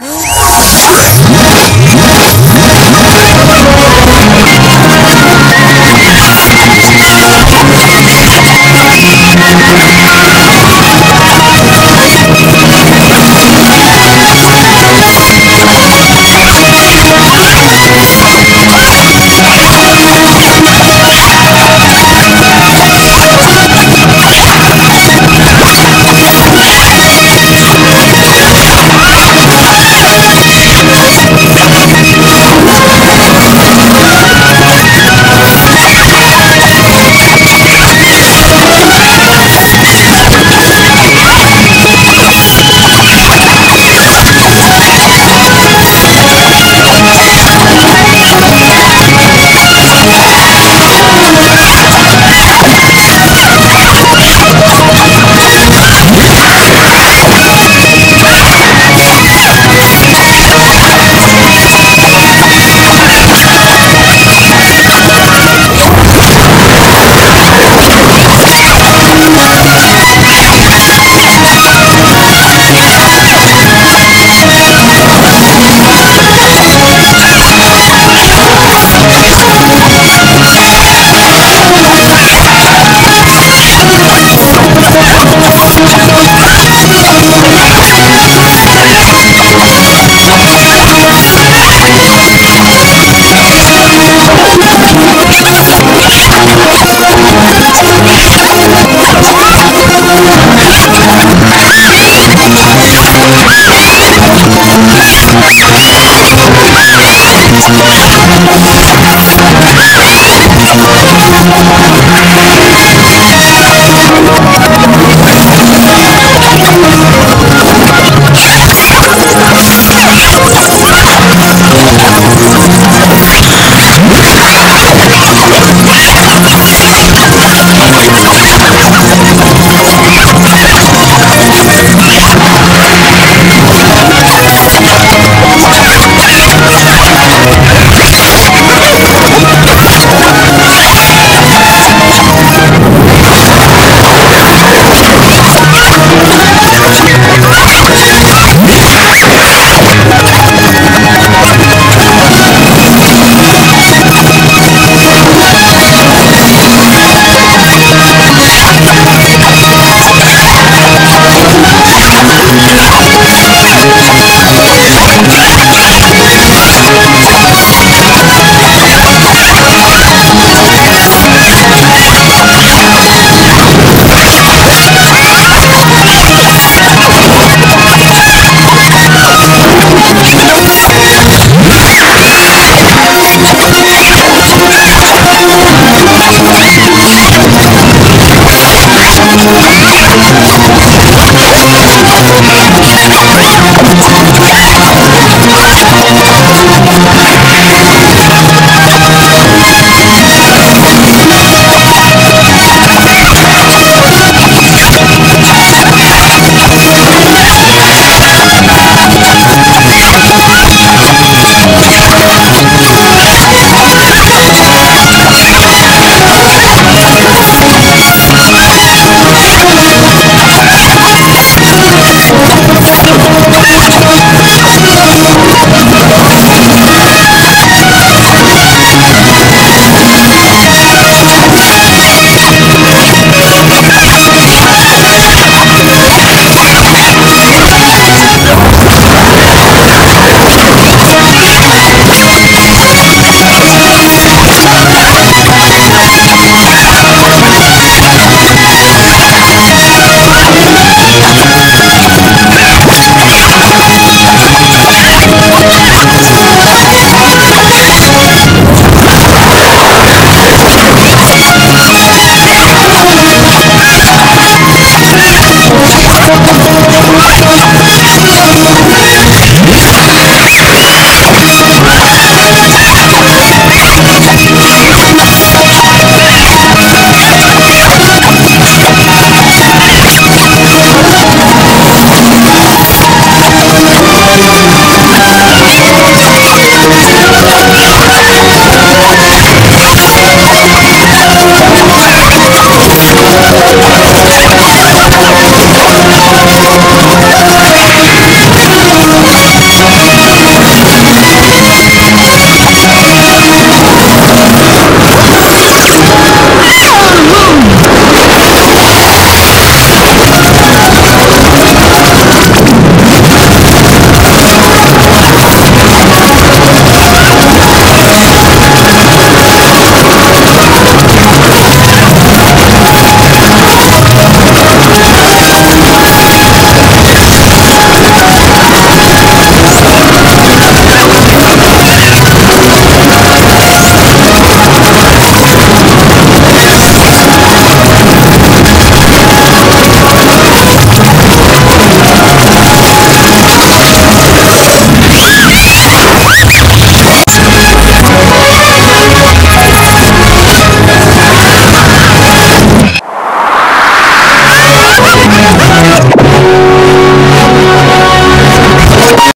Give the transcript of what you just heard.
Oh.